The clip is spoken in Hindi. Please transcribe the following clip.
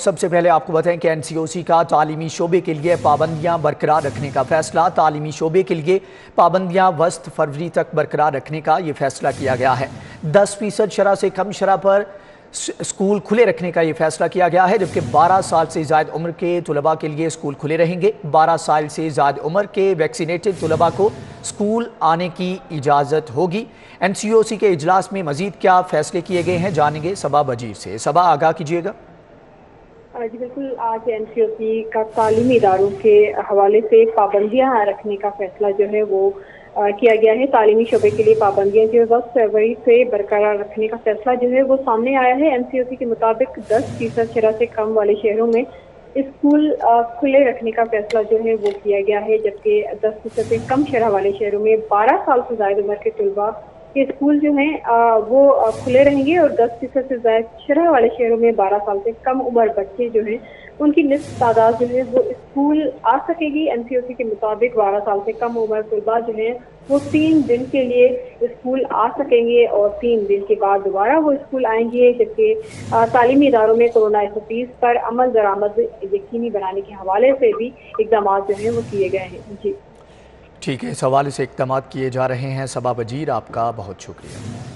सबसे पहले आपको बताएँ कि एनसीओसी का तालीमी शोबे के लिए पाबंदियाँ बरकरार रखने का फैसला। तालीमी शोबे के लिए पाबंदियाँ वस्त फरवरी तक बरकरार रखने का ये फैसला किया गया है। दस फ़ीसद शरह से कम शरह पर स्कूल खुले रखने का ये फैसला किया गया है, जबकि 12 साल से ज़ायद उम्र के तलबा के लिए स्कूल खुले रहेंगे। 12 साल से ज़ायद उम्र के वैक्सीनेटेड तलबा को स्कूल आने की इजाज़त होगी। एन सी ओ सी के इजलास में मजीद क्या फैसले किए गए हैं, जानेंगे सबा बजीर से। सबा आगाह कीजिएगा। जी बिल्कुल। आज एन सी का तालीमी इदारों के हवाले से पाबंदियाँ रखने का फैसला जो है वो आ, किया गया है। तालीमी शोबे के लिए पाबंदियाँ जो है दस फरवरी से बरकरार रखने का फैसला जो है वो सामने आया है। एनसीओसी के मुताबिक दस फ़ीसद शरह से कम वाले शहरों में स्कूल खुले रखने का फैसला जो है वो किया गया है जबकि दस फ़ीसद से कम शरह वाले शहरों में बारह साल से ज़्यादा उम्र के तलबा के स्कूल जो हैं वो खुले रहेंगे और दस फ़ीसद से ज़्यादा शरह वाले शहरों में बारह साल से कम उम्र बच्चे जो हैं, उनकी निश्चित तादाद जो है वो स्कूल आ सकेगी। एनसीओसी के मुताबिक बारह साल से कम उम्र तलबा जो है, वो तीन दिन के लिए स्कूल आ सकेंगे और तीन दिन के बाद दोबारा वो स्कूल आएँगे, जबकि तालीमी इदारों में कोरोना एस पर अमल दरामद यकीनी बनाने के हवाले से भी इकदाम जो है वो किए गए हैं। जी। ठीक है इस से इकदाम किए जा रहे हैं। सबा वज़ीर आपका बहुत शुक्रिया।